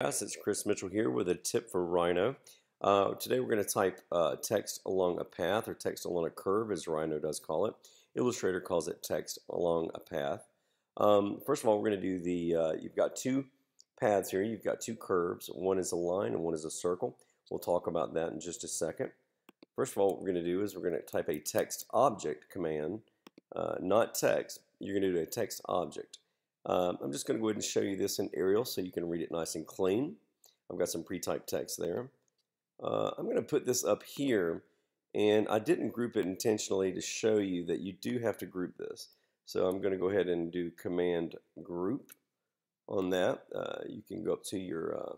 Yes, it's Chris Mitchell here with a tip for Rhino. Uh, today we're going to type uh, text along a path or text along a curve as Rhino does call it. Illustrator calls it text along a path. Um, first of all, we're going to do the, uh, you've got two paths here. You've got two curves. One is a line and one is a circle. We'll talk about that in just a second. First of all, what we're going to do is we're going to type a text object command, uh, not text. You're going to do a text object. Um, I'm just going to go ahead and show you this in Arial so you can read it nice and clean. I've got some pre-typed text there. Uh, I'm going to put this up here, and I didn't group it intentionally to show you that you do have to group this. So I'm going to go ahead and do Command Group on that. Uh, you can go up to your uh,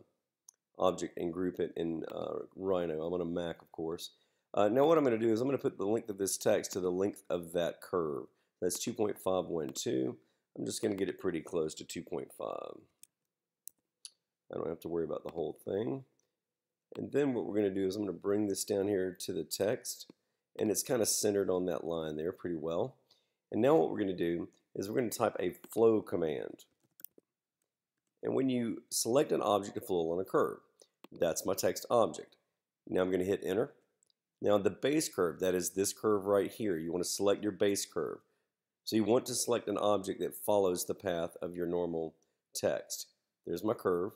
object and group it in uh, Rhino. I'm on a Mac, of course. Uh, now what I'm going to do is I'm going to put the length of this text to the length of that curve. That's 2.512. I'm just going to get it pretty close to 2.5. I don't have to worry about the whole thing. And then what we're going to do is I'm going to bring this down here to the text, and it's kind of centered on that line there pretty well. And now what we're going to do is we're going to type a flow command. And when you select an object to flow along a curve, that's my text object. Now I'm going to hit enter. Now the base curve, that is this curve right here, you want to select your base curve. So you want to select an object that follows the path of your normal text. There's my curve.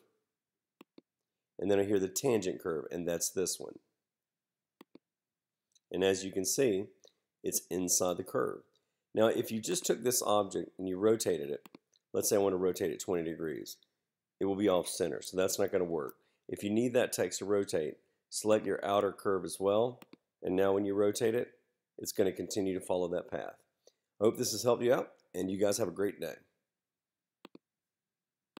And then I hear the tangent curve, and that's this one. And as you can see, it's inside the curve. Now, if you just took this object and you rotated it, let's say I want to rotate it 20 degrees, it will be off center, so that's not going to work. If you need that text to rotate, select your outer curve as well, and now when you rotate it, it's going to continue to follow that path. Hope this has helped you out, and you guys have a great day.